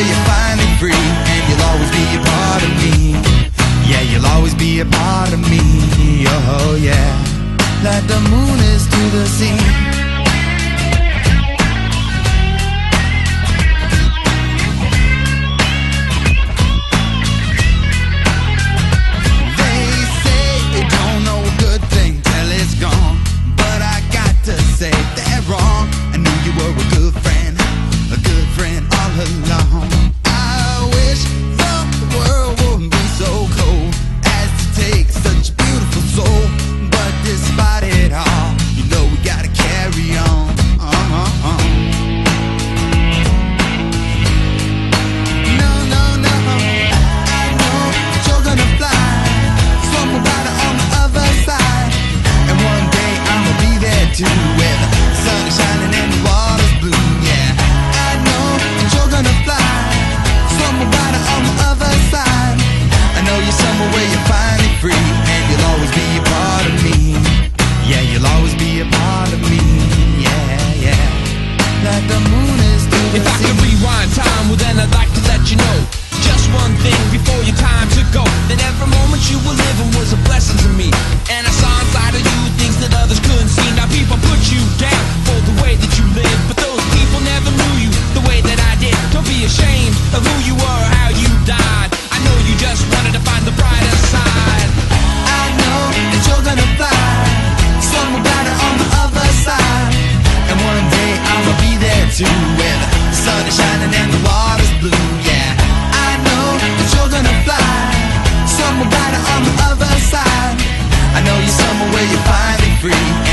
where you're you were living was a blessing to me. And I saw inside of you things that others couldn't see. Now people put you down for the way that you live. But those people never knew you the way that I did. Don't be ashamed of who you were or how you died. I know you just wanted to find the brighter side. I know that you're gonna find someone on the other side. And one day I'ma be there too. free.